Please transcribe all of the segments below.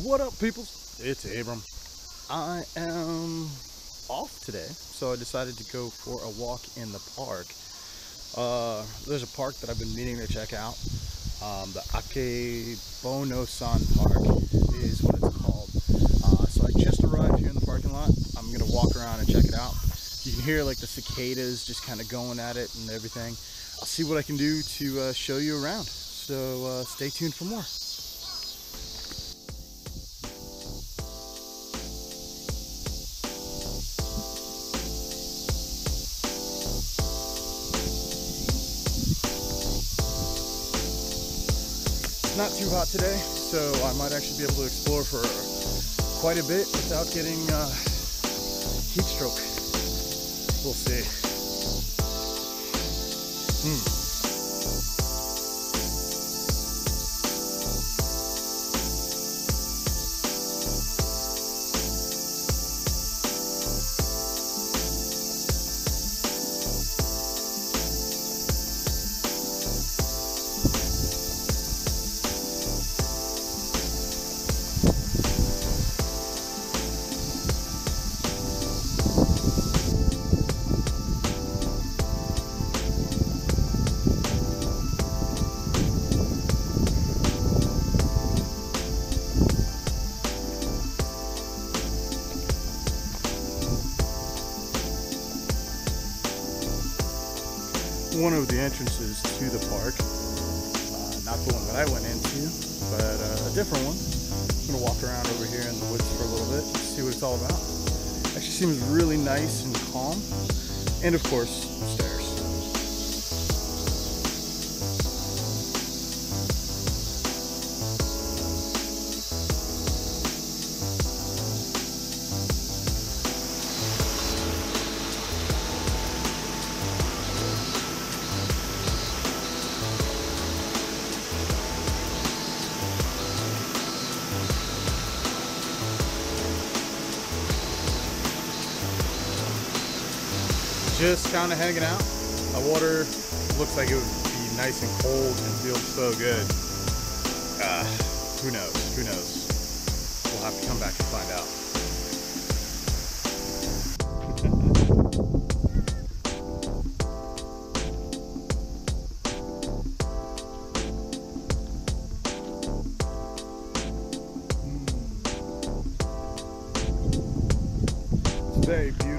What up, people? It's Abram. I am off today, so I decided to go for a walk in the park. Uh, there's a park that I've been meaning to check out. Um, the Akebono-san Park is what it's called. Uh, so I just arrived here in the parking lot. I'm gonna walk around and check it out. You can hear like the cicadas just kind of going at it and everything. I'll see what I can do to uh, show you around. So uh, stay tuned for more. Hot today, so I might actually be able to explore for quite a bit without getting uh, heat stroke. We'll see. Hmm. One of the entrances to the park. Uh, not the one that I went into, but uh, a different one. I'm gonna walk around over here in the woods for a little bit, see what it's all about. Actually seems really nice and calm. And of course, just kind of hanging out. The water looks like it would be nice and cold and feels so good. Uh, who knows? Who knows? We'll have to come back and find out. very beautiful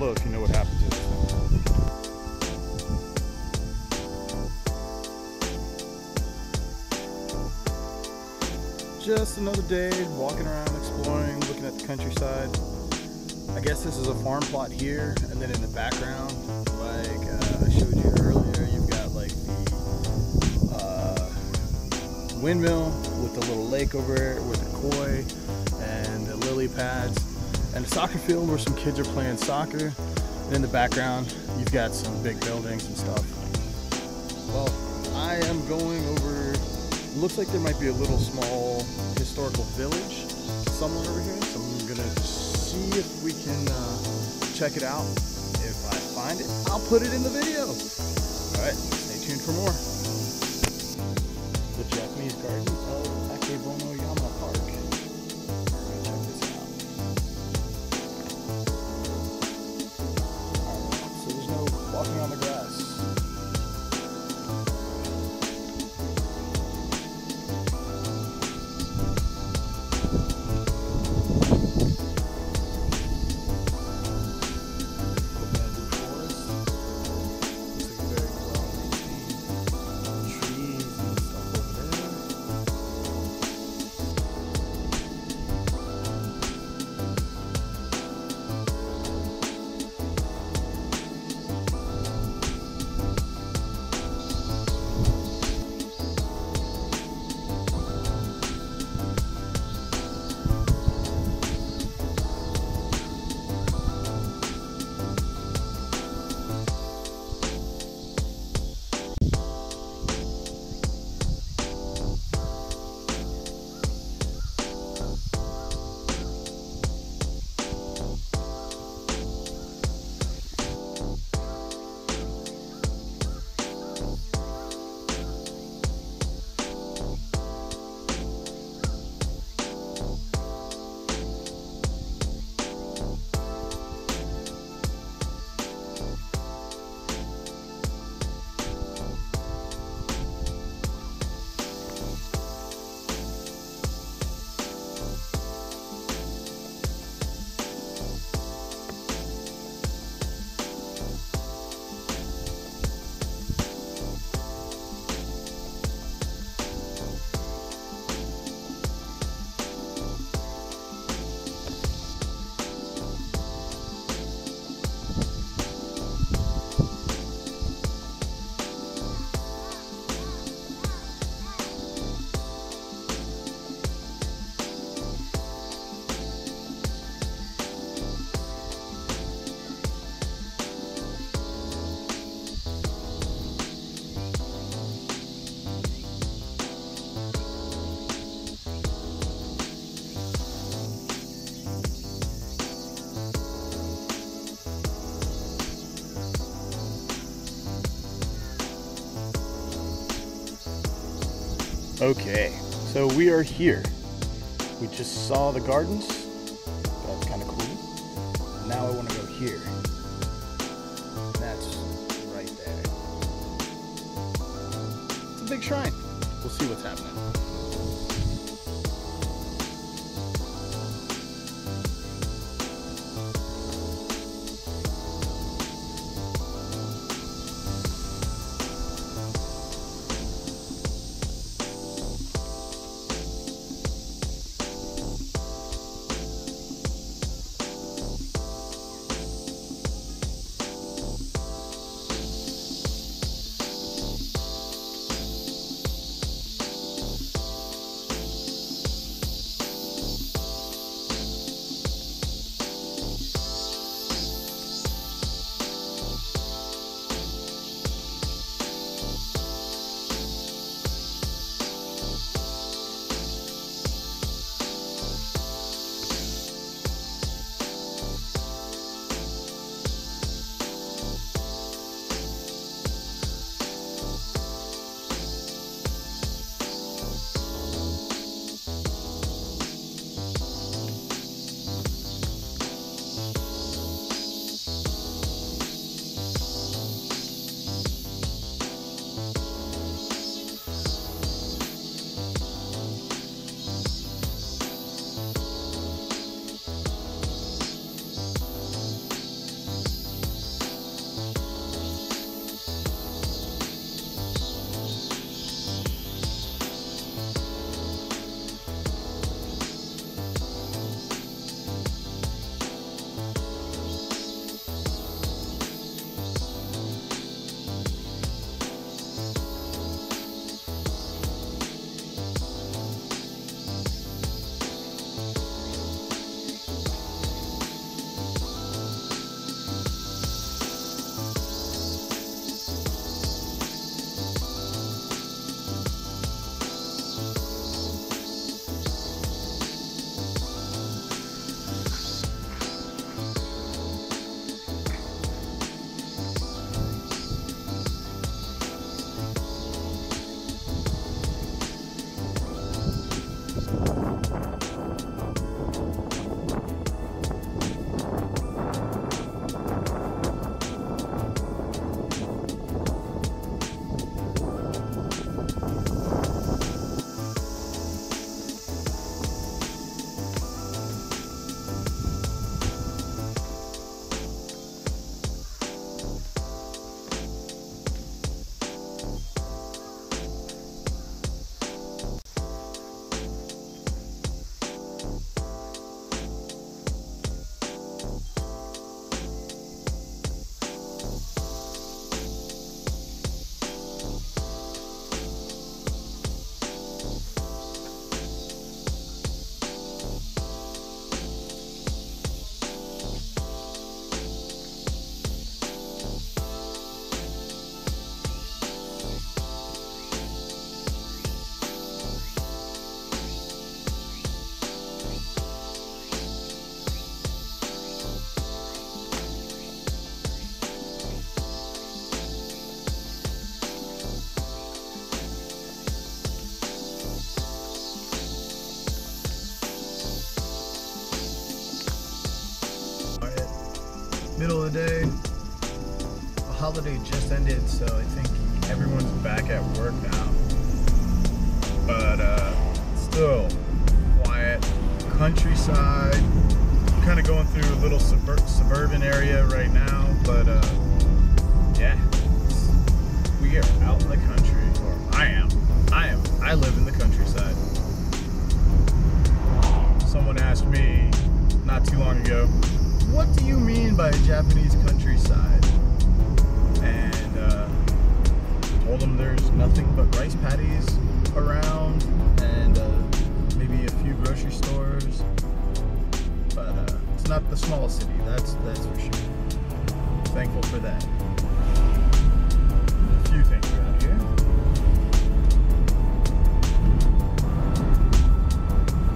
If you know what happened to this. Just another day walking around, exploring, looking at the countryside. I guess this is a farm plot here, and then in the background, like uh, I showed you earlier, you've got like the uh, windmill with the little lake over it with the koi and the lily pads, and a soccer field where some kids are playing soccer. And in the background, you've got some big buildings and stuff. Well, I am going over. Looks like there might be a little small historical village somewhere over here, so I'm gonna see if we can uh, check it out. If I find it, I'll put it in the video. All right, stay tuned for more. The Japanese garden of Akebono Okay, so we are here. We just saw the gardens. That's kind of cool. Now I want to go here. That's right there. It's a big shrine. We'll see what's happening. Of the holiday just ended, so I think everyone's back at work now. But uh, still quiet, countryside. I'm Kind of going through a little subur suburban area right now, but uh, yeah, we are out in the country, or I am. I am. I live in the countryside. Someone asked me not too long ago, what do you mean by Japanese countryside? And uh, told them there's nothing but rice paddies around and uh, maybe a few grocery stores. But uh, it's not the small city, that's that's for sure. Thankful for that. A few things around here.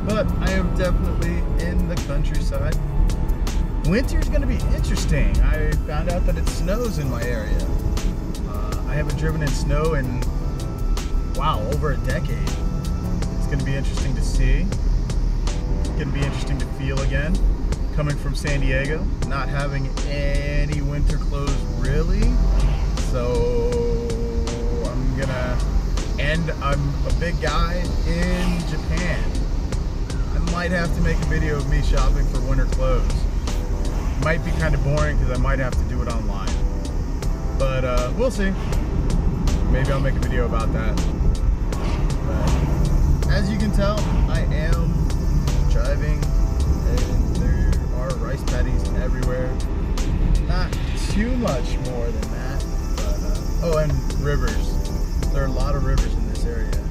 But I am definitely in the countryside winter's gonna be interesting. I found out that it snows in my area. Uh, I haven't driven in snow in, wow, over a decade. It's gonna be interesting to see. It's to be interesting to feel again. Coming from San Diego, not having any winter clothes really. So I'm gonna, and I'm a big guy in Japan. I might have to make a video of me shopping for winter clothes. Might be kind of boring because I might have to do it online. But uh, we'll see. Maybe I'll make a video about that. But as you can tell, I am driving and there are rice paddies everywhere. Not too much more than that. But, uh, oh, and rivers. There are a lot of rivers in this area.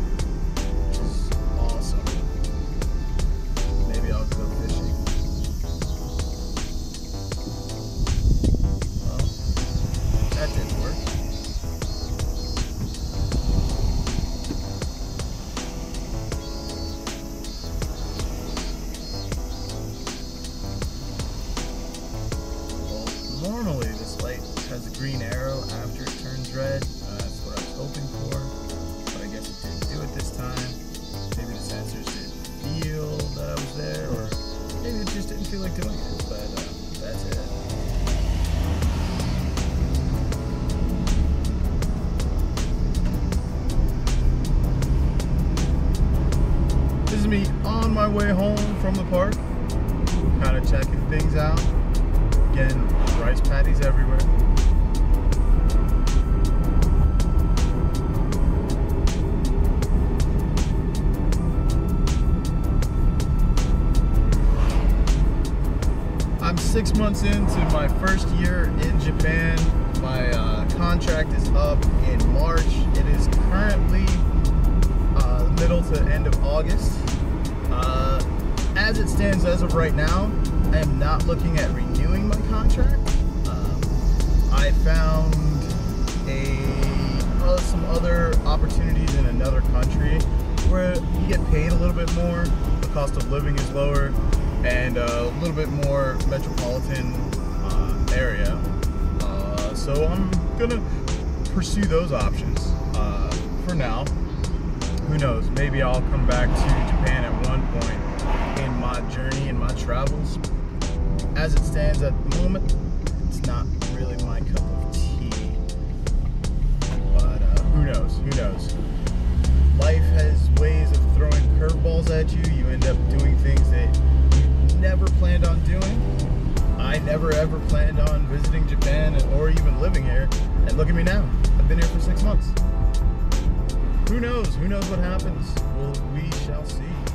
Doing uh, it. This is me on my way home from the park, kind of checking things out. Again, rice paddies everywhere. Six months into my first year in Japan. My uh, contract is up in March. It is currently uh, middle to end of August. Uh, as it stands as of right now, I am not looking at renewing my contract. Um, I found a uh, some other opportunities in another country where you get paid a little bit more, the cost of living is lower, and uh, a little bit more metropolitan uh, area. Uh, so I'm gonna pursue those options uh, for now who knows? Maybe I'll come back to Japan at one point in my journey in my travels. As it stands at the moment, it's not never ever planned on visiting Japan or even living here. And look at me now. I've been here for six months who knows? Who knows what happens? Well, we shall see.